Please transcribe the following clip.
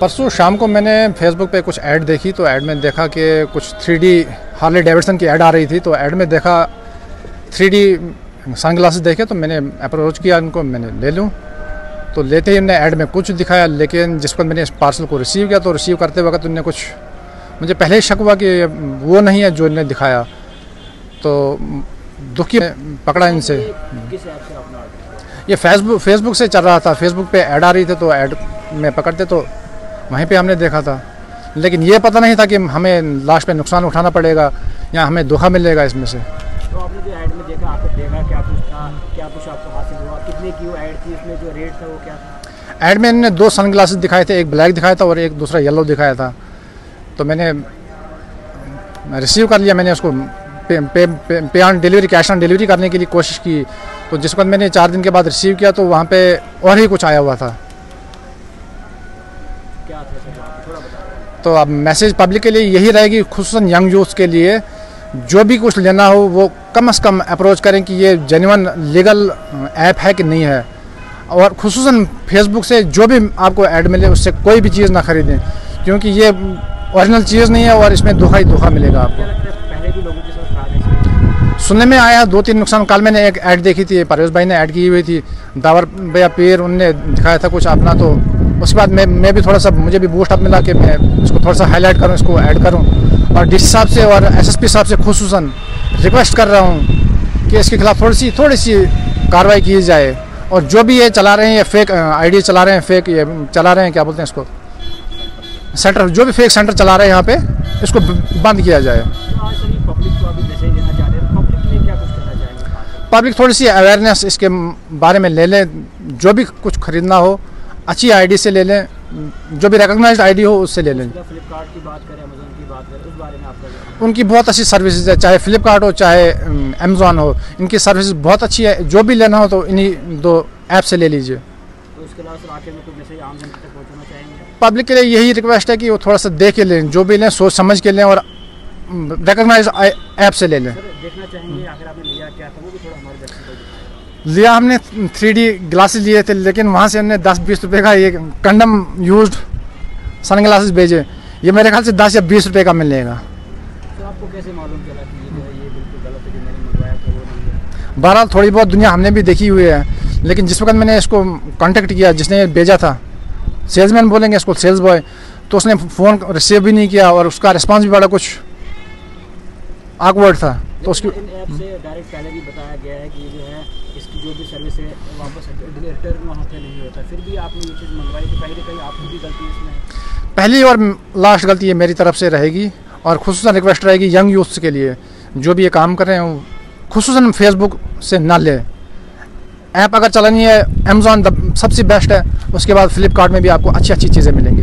परसों शाम को मैंने फेसबुक पे कुछ ऐड देखी तो ऐड में देखा कि कुछ थ्री डी हार्ले डेविडसन की ऐड आ रही थी तो ऐड में देखा थ्री डी सन ग्लासेस देखे तो मैंने अप्रोच किया उनको मैंने ले लूँ। तो लेते ही उन्होंने ऐड में कुछ दिखाया लेकिन जिस पर मैंने इस पार्सल को रिसीव किया तो रिसीव करते वक्त उन्होंने कुछ मुझे पहले ही शक हुआ कि वो नहीं है जो इन्होंने दिखाया। तो दुखी पकड़ा इनसे। ये फेसबुक फेसबुक से चल रहा था फेसबुक पे ऐड आ रही थी तो ऐड में पकड़ते तो वहीं पे हमने देखा था। लेकिन ये पता नहीं था कि हमें लास्ट पे नुकसान उठाना पड़ेगा या हमें धोखा मिलेगा इसमें से। तो आपने जो ऐड में देखा आपने देखा क्या कुछ था क्या कुछ आपको हासिल हुआ कितने की वो ऐड थी उसमें जो रेट था वो क्या था? ऐड में इन्होंने दो सन ग्लासेस दिखाए थे एक ब्लैक दिखाया था और एक दूसरा येलो दिखाया था। तो मैंने रिसीव कर लिया मैंने उसको pay, pay, pay, pay on delivery cash on delivery करने के लिए कोशिश की। तो जिस वक्त मैंने चार दिन के बाद रिसीव किया तो वहाँ पे और ही कुछ आया हुआ था क्या था सर वहाँ पे थोड़ा बताओ तो अब मैसेज पब्लिक के लिए यही रहेगी खुसूस यंग यूथ के लिए जो भी कुछ लेना हो, वो कम से कम अप्रोच करें कि ये जेन्युइन लीगल ऐप है कि नहीं है। और खुसूस फेसबुक से जो भी आपको ऐड मिले, उससे कोई भी चीज़ ना खरीदें, क्योंकि ये ओरिजिनल चीज़ नहीं है और इसमें धोखा ही धोखा मिलेगा आपको। सुनने में आया दो तीन नुकसान, कल मैंने एक ऐड देखी थी परवेज भाई ने ऐड की हुई थी, दावर भैया पीर, उनने दिखाया था कुछ अपना तो उसके बाद मैं मैं भी थोड़ा सा मुझे भी बूस्ट अप मिला कि मैं इसको थोड़ा सा हाईलाइट करूँ इसको ऐड करूँ। और डी साहब से और एस एस पी साहब से खसूस रिक्वेस्ट कर रहा हूँ कि इसके खिलाफ थोड़ी सी थोड़ी सी कार्रवाई की जाए। और जो भी ये चला रहे हैं ये फेक आईडी चला रहे हैं फेक ये चला रहे हैं क्या बोलते हैं इसको? सेंटर जो भी फेक सेंटर चला रहे हैं यहाँ पे इसको बंद किया जाए? पब्लिक थोड़ी सी अवेयरनेस इसके बारे में ले लें। जो भी कुछ खरीदना हो अच्छी आईडी से ले लें जो भी रिकॉग्नाइज्ड आईडी हो उससे ले लें। फ्लिपकार्ट की बात करें अमेजोन की बात करें उस बारे में आपका उनकी बहुत अच्छी सर्विसेज़ है चाहे फ्लिपकार्ट हो चाहे अमेजोन हो इनकी सर्विस बहुत अच्छी है। जो भी लेना हो तो इन्हीं दो ऐप से ले लीजिए। तो पब्लिक के लिए यही रिक्वेस्ट है कि वो थोड़ा सा देख के लें जो भी लें सोच समझ के लें और रिकोगनाइज ऐप से ले लें। देखना चाहेंगे आखिर आपने लिया क्या था वो भी थोड़ा हमारे। लिया हमने थ्री डी ग्लासेज लिए थे लेकिन वहाँ से हमने दस बीस रुपये का ये कंडम यूज़ सन ग्लासेस भेजे। ये मेरे ख्याल से दस या बीस रुपये का मिलेगा। तो आपको कैसे मालूम चला कि बहरहाल थोड़ी बहुत दुनिया हमने भी देखी हुई है लेकिन जिस वक्त मैंने इसको कांटेक्ट किया जिसने भेजा था सेल्समैन बोलेंगे इसको सेल्स बॉय तो उसने फ़ोन रिसीव भी नहीं किया और उसका रिस्पांस भी बड़ा कुछ आकवर्ड था। तो उसकी डायरेक्ट पहले भी बताया गया है कि जो है इसकी जो भी सर्विस है वापस रिटर्न वहाँ पे नहीं होता। फिर भी आपने ये चीज़ मंगवाई तो कहीं ना कहीं आपकी भी गलती इसमें। पहली और लास्ट गलती ये मेरी तरफ़ से रहेगी और खसूस रिक्वेस्ट रहेगी यंग यूथ्स के लिए। जो भी ये काम कर रहे हैं खसूस फेसबुक से ना ले। ऐप अगर चलानी है अमेजोन सबसे बेस्ट है। उसके बाद फ्लिपकार्ट में भी आपको अच्छी अच्छी चीज़ें मिलेंगी।